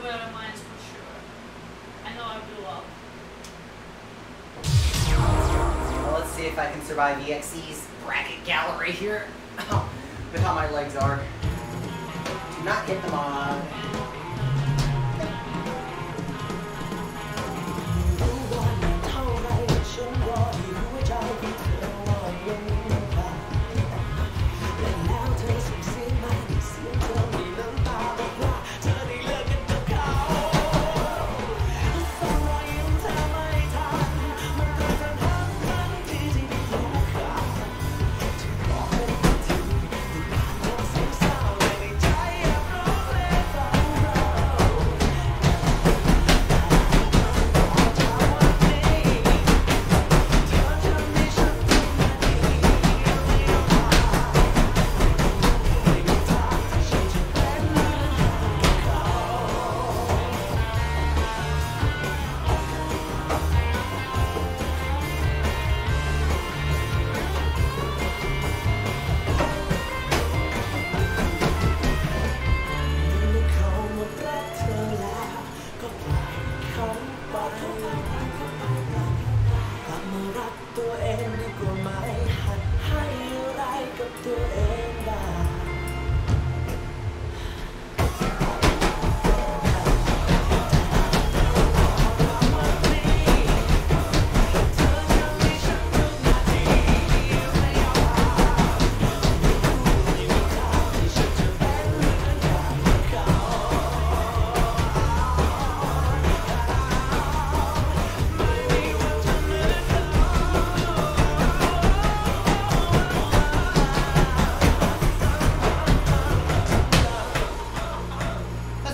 for sure. I know I blew up. Well, let's see if I can survive EXC's bracket gallery here. Look how my legs are. Do not hit the mob.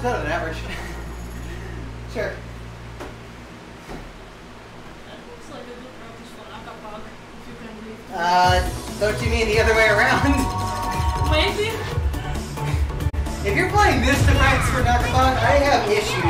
not an average. sure. Uh, don't you mean the other way around? Maybe. If you're playing this defense for Nakabon, I have issues.